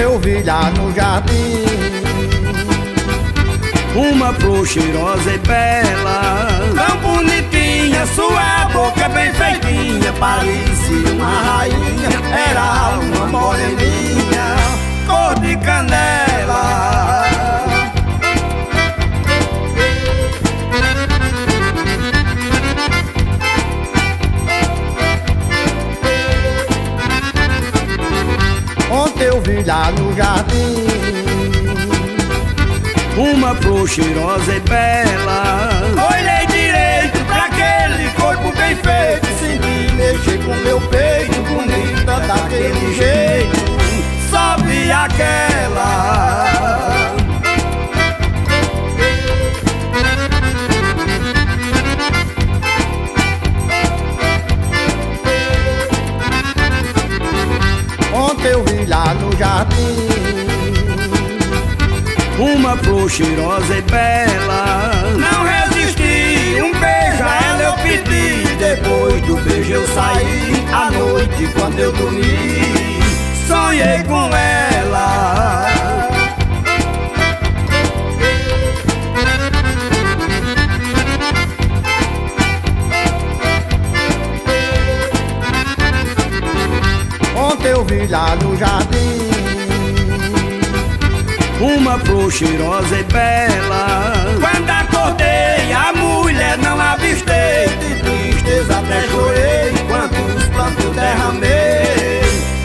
teuvilha no jardim. Uma flor cheirosa e bela, tão bonitinha, sua boca bem feitinha, parecia uma rainha. Eu vi lá no jardim. Uma flor cheirosa e bela. Olhei Ontem eu vi lá no jardim. Uma flor cheirosa e bela. Não resisti, um beijo a ela eu pedi. Depois do beijo eu saí. À noite quando eu dormi Sonhei com ela eu no jardim. Uma flor cheirosa e bela. Quando acordei, a mulher não avistei. De tristeza até chorei, quantos prantos derramei.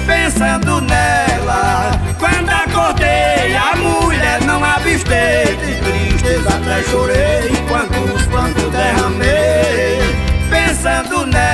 Pensando nela, quando acordei, a mulher não avistei. De tristeza até chorei, quantos prantos derramei. Pensando nela.